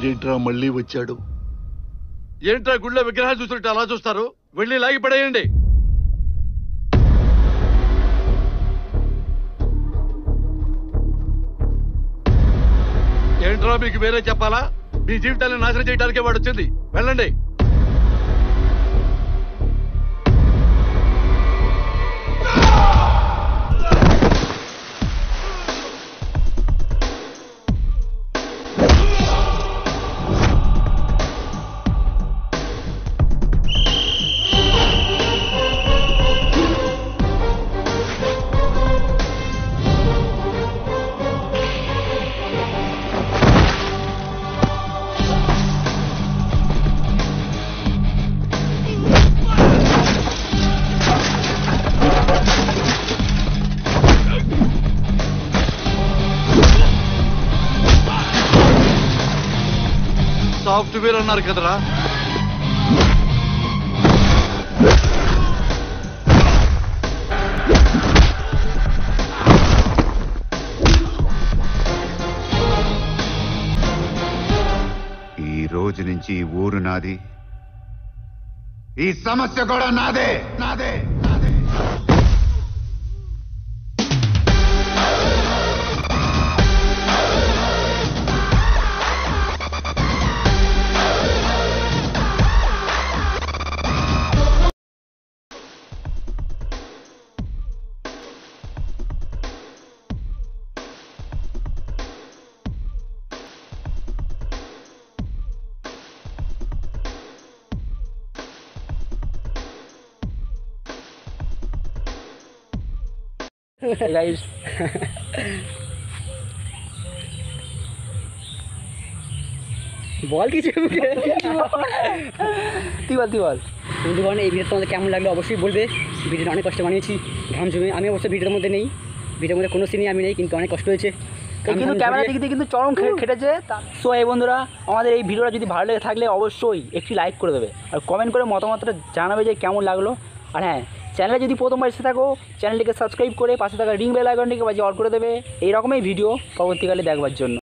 వీడేంట్రా మళ్ళీ వచ్చాడు? ఏంట్రా గుళ్ళో విగ్రహాలు చూస్తుంటే అలా చూస్తారు? వెళ్ళి లాగి పడేయండి. ఏంట్రా మీకు వేరే చెప్పాలా? మీ జీవితాన్ని నాశనం చేయడానికే వాడు వచ్చింది వెళ్ళండి. సాఫ్ట్వేర్ అన్నారు కదరా. ఈ రోజు నుంచి ఈ ఊరు నాది. ఈ సమస్య కూడా నాదే. నాదే. গাইস বল কিছু। তুই বল তুই বল। বন্ধুগণ এই তোমাদের কেমন লাগল অবশ্যই বলবে। ভিডিওটা অনেক কষ্ট বানিয়েছি ঘাম জমে। আমি অবশ্যই ভিডিওর মধ্যে নেই। ভিডিওর মধ্যে কোনো সিনই আমি নেই কিন্তু অনেক কষ্ট হয়েছে। কিন্তু ক্যামেরা দিক দিয়ে কিন্তু চরম খেটেছে। সো এই বন্ধুরা আমাদের এই ভিডিওটা যদি ভালো লেগে থাকলে অবশ্যই একটি লাইক করে দেবে। আর কমেন্ট করে মতামতটা জানাবে যে কেমন লাগল। আর হ্যাঁ চ্যানেলে যদি প্রথমবার এসে থাকো, চ্যানেলটিকে সাবস্ক্রাইব করে পাশে থাকা রিং বেল আইকনটিকে বাজিয়ে অল করে দেবে। এই রকমই ভিডিও পরবর্তীকালে দেখবার জন্য।